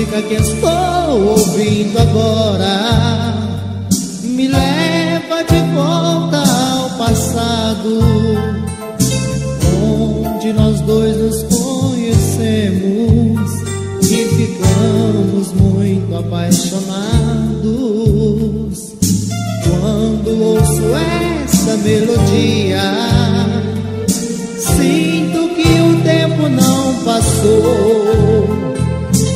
música que estou ouvindo agora me leva de volta ao passado, onde nós dois nos conhecemos e ficamos muito apaixonados. Quando ouço essa melodia, sinto que o tempo não passou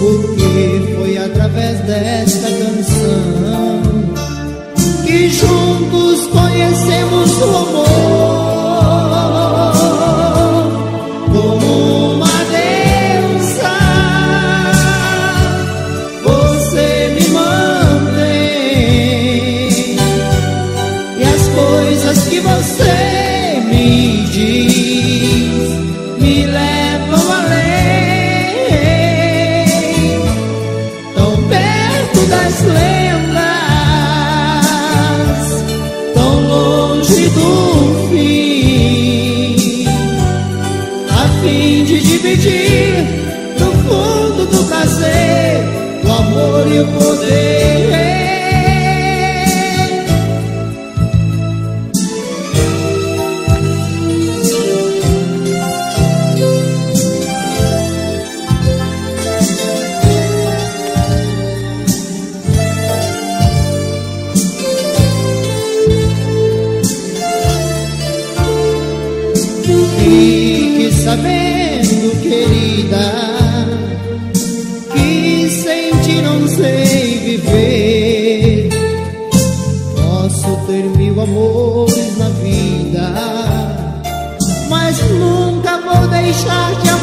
porque foi através desta canção que juntos conhecemos o amor. O poder. Sabendo, querida, saja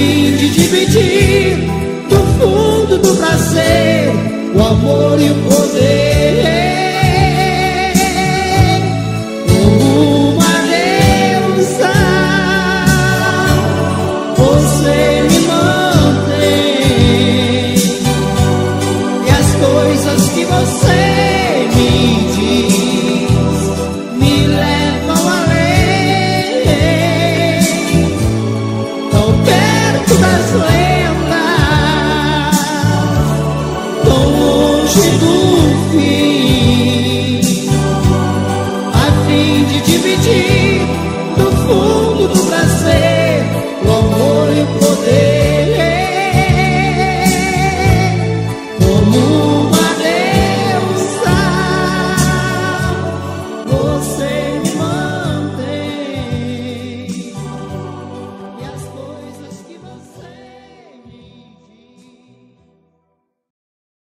fim de dividir do fundo do prazer o amor e o poder.